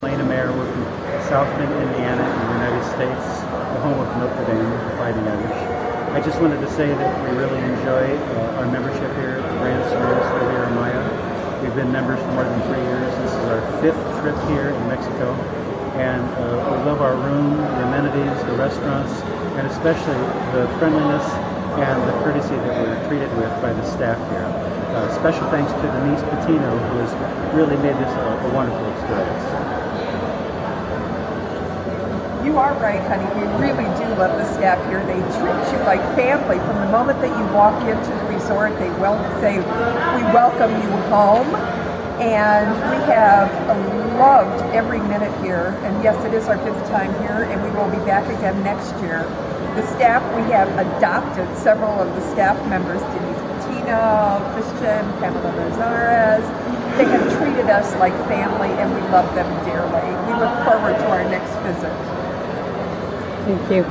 Malana Maher, we're from South Bend, Indiana, in the United States, the home of Notre Dame, the Fighting Irish. I just wanted to say that we really enjoy uh, our membership here at the Grand Sirenis de Riviera Maya. We've been members for more than three years. This is our fifth trip here in Mexico. And uh, we love our room, the amenities, the restaurants, and especially the friendliness and the courtesy that we're treated with by the staff here. Uh, special thanks to Denise Patino, who has really made this a, a wonderful experience. You are right, honey. We really do love the staff here. They treat you like family. From the moment that you walk into the resort, they will say, "We welcome you home." And we have loved every minute here. And yes, it is our fifth time here, and we will be back again next year. The staff, we have adopted several of the staff members, Denise Patino, Christian, Pamela Rosales. They have treated us like family, and we love them dearly. We look forward to our next visit. Thank you.